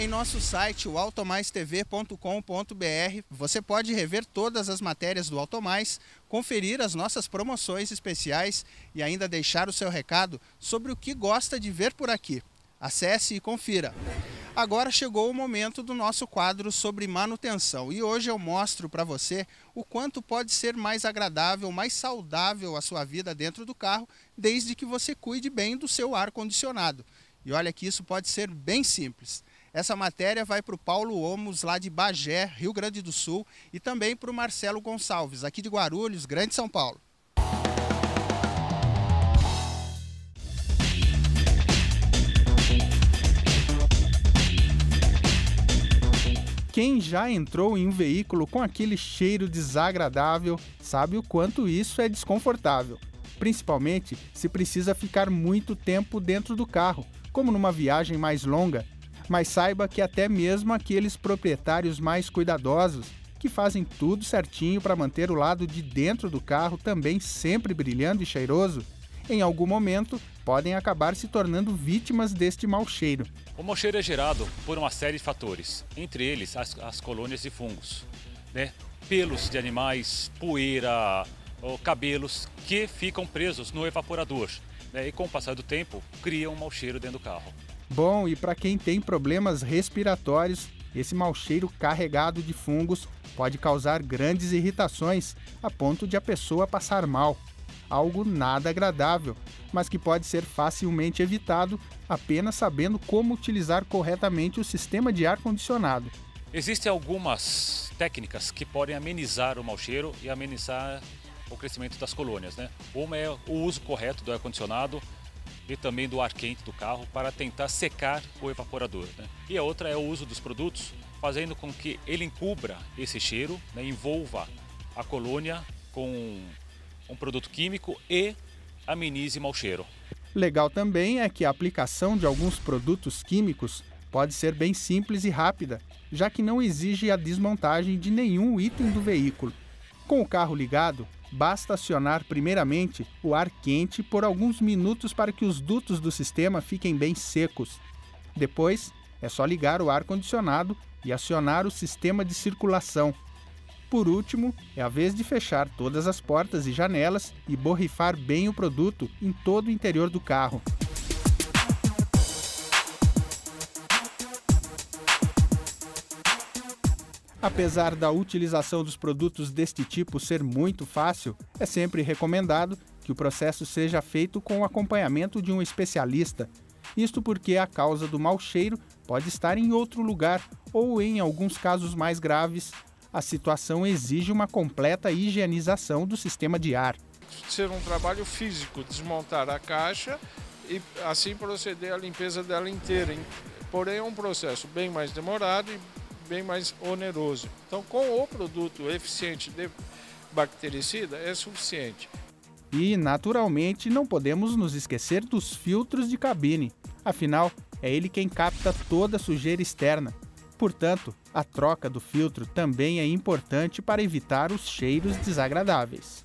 Em nosso site, o automaistv.com.br, você pode rever todas as matérias do Automais, conferir as nossas promoções especiais e ainda deixar o seu recado sobre o que gosta de ver por aqui. Acesse e confira. Agora chegou o momento do nosso quadro sobre manutenção e hoje eu mostro para você o quanto pode ser mais agradável, mais saudável a sua vida dentro do carro, desde que você cuide bem do seu ar condicionado. E olha que isso pode ser bem simples. Essa matéria vai para o Paulo Omos, lá de Bagé, Rio Grande do Sul, e também para o Marcelo Gonçalves, aqui de Guarulhos, Grande São Paulo. Quem já entrou em um veículo com aquele cheiro desagradável sabe o quanto isso é desconfortável, principalmente se precisa ficar muito tempo dentro do carro, como numa viagem mais longa mas saiba que até mesmo aqueles proprietários mais cuidadosos, que fazem tudo certinho para manter o lado de dentro do carro também sempre brilhando e cheiroso, em algum momento podem acabar se tornando vítimas deste mau cheiro. O mau cheiro é gerado por uma série de fatores, entre eles as, as colônias de fungos, né? pelos de animais, poeira, cabelos que ficam presos no evaporador né? e com o passar do tempo criam um mau cheiro dentro do carro. Bom, e para quem tem problemas respiratórios, esse mau cheiro carregado de fungos pode causar grandes irritações a ponto de a pessoa passar mal. Algo nada agradável, mas que pode ser facilmente evitado apenas sabendo como utilizar corretamente o sistema de ar condicionado. Existem algumas técnicas que podem amenizar o mau cheiro e amenizar o crescimento das colônias. Né? Uma é o uso correto do ar condicionado, e também do ar quente do carro para tentar secar o evaporador. Né? E a outra é o uso dos produtos, fazendo com que ele encubra esse cheiro, né? envolva a colônia com um produto químico e amenize mau cheiro. Legal também é que a aplicação de alguns produtos químicos pode ser bem simples e rápida, já que não exige a desmontagem de nenhum item do veículo. Com o carro ligado, Basta acionar primeiramente o ar quente por alguns minutos para que os dutos do sistema fiquem bem secos. Depois, é só ligar o ar condicionado e acionar o sistema de circulação. Por último, é a vez de fechar todas as portas e janelas e borrifar bem o produto em todo o interior do carro. Apesar da utilização dos produtos deste tipo ser muito fácil, é sempre recomendado que o processo seja feito com o acompanhamento de um especialista. Isto porque a causa do mau cheiro pode estar em outro lugar ou, em alguns casos mais graves, a situação exige uma completa higienização do sistema de ar. Ser um trabalho físico, desmontar a caixa e assim proceder à limpeza dela inteira. Porém, é um processo bem mais demorado e bem mais oneroso. Então, com o produto eficiente de bactericida é suficiente. E, naturalmente, não podemos nos esquecer dos filtros de cabine. Afinal, é ele quem capta toda a sujeira externa. Portanto, a troca do filtro também é importante para evitar os cheiros desagradáveis.